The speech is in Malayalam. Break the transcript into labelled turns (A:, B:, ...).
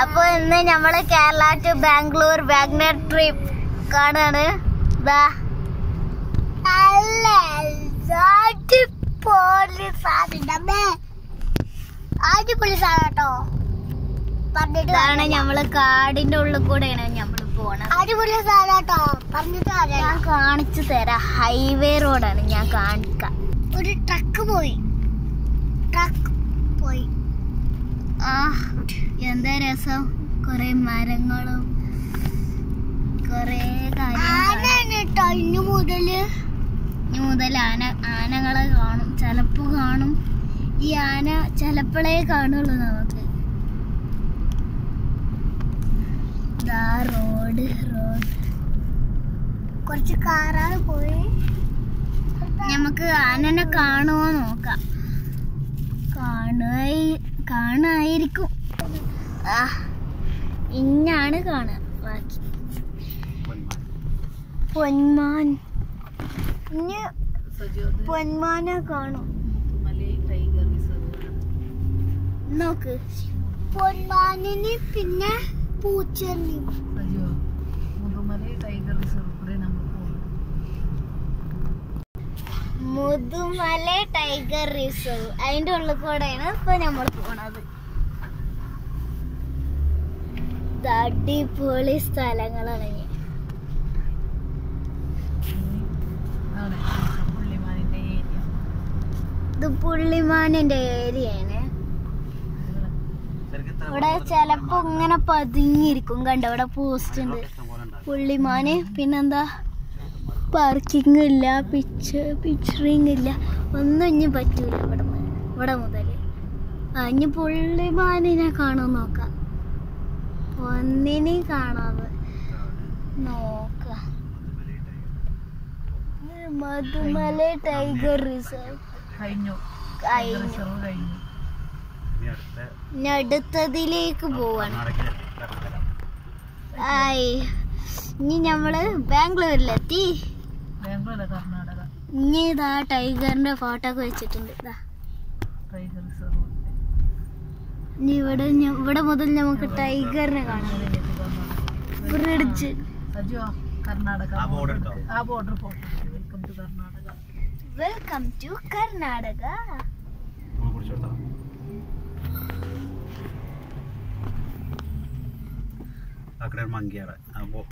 A: അപ്പൊ ഇന്ന് നമ്മൾ Kerala to Bangalore Wagon R trip. കാണാണ്. അടിപൊളി സാധനം കേട്ടോ. പറഞ്ഞിട്ടാണ് നമ്മൾ കാടിന്റെ ഉള്ളിൽ കൂടെയാണ് ഞമ്മൾ പോണത്. അടിപൊളി സാധനം കേട്ടോ. പറഞ്ഞിട്ട് ഞാൻ കാണിച്ചു തരാം. ഹൈവേ റോഡാണ് ഞാൻ കാണിക്കാം. ഒരു ട്രക്ക് പോയി. ട്രക്ക് പോയി. ആ. രസം കുറെ മരങ്ങളും കുറെ കാര്യങ്ങൾ ഇനി മുതൽ ഇനി മുതൽ ആന ആനകളെ കാണും. ചിലപ്പ് കാണും. ഈ ആന ചിലപ്പോഴേ കാണുള്ളൂ നമുക്ക്. Road road. കുറച്ച് കാറാണ് പോയി. നമുക്ക് ആനനെ കാണുമോ നോക്കാം. കാണുക കാണായിരിക്കും. ഇന്നാണ് കാണുക. പൊന്മാൻ. ഇനി പൊന്മാനെ കാണും. നോക്ക്. പൊന്മാനിന് പിന്നെ പൂച്ചെണ്ണി. Mudumalai tiger reserve. അതിന്റെ ഉള്ളിൽ കൂടെയാണ് ഇപ്പൊ നമ്മൾ പോണത്. അടിപൊളി സ്ഥലങ്ങളാണ്. ഇത് പുള്ളിമാനിന്റെ ഏരിയയാണ്. ഇവിടെ ചെലപ്പോ ഇങ്ങനെ പതുങ്ങിയിരിക്കും. കണ്ടോ ഇവിടെ പോസ്റ്റ് ഉണ്ട്. പുള്ളിമാന് പിന്നെന്താ? പാർക്കിംഗ് ഇല്ല പിച്ച് പിച്ചറിങ് ഇല്ല. ഒന്നും ഇനി പറ്റൂല ഇവിടെ. ഇവിടെ മുതൽ ആ ഇനി പുള്ളിമാനിനെ കാണാൻ നോക്കാം. ഒന്നിനെയും കാണാതെ നോക്ക. Mudumalai tiger reserve.
B: കഴിഞ്ഞു.
A: കഴിഞ്ഞു. അടുത്തതിലേക്ക് പോവാണ്. ആയി ഇനി നമ്മൾ ബാംഗ്ലൂരിലെത്തി. ഇനി ഇതാ ടൈഗറിന്റെ ഫോട്ടോ ഒക്കെ വെച്ചിട്ടുണ്ട്. ഇതാ.
B: Tiger reserve.
A: ഇവിടെ ഇവിടെ മുതൽ നമുക്ക് ടൈഗറിനെ
B: കാണാൻ പറ്റും. വെൽക്കം ടു കർണാടക
C: അക്കടെ മങ്കിയാണ് അപ്പോൾ